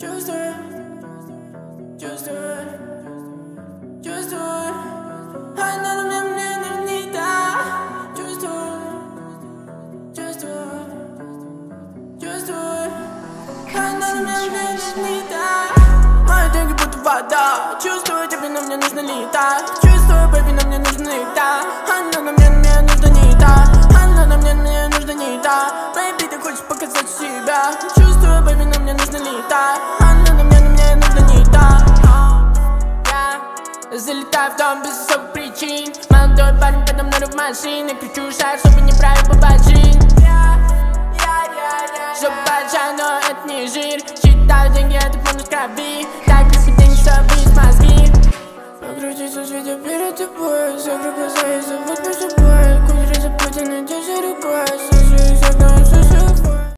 Чувствую, чувствую, чувствую Она на мне, мне нужна не та Чувствую, чувствую, чувствую Она на мне, мне нужна не та Мои деньги будто вода Чувствую, тебе на мне нужно летать Чувствую, baby, на мне нужно летать Она на мне, мне нужна не та Она на мне, мне нужна не та Baby, ты хочешь показать себя Чувствую, baby, на мне нужно летать залетаю в дом без особых причин. Молодой парень подо мной в машине Кричу шаг, чтобы не править бабаджин Чтобы большая, но это не жир Считаю деньги, это помощь крови. Так если деньги, чтобы из мозги. Покрутиться в видео перед тобой Закрой глаза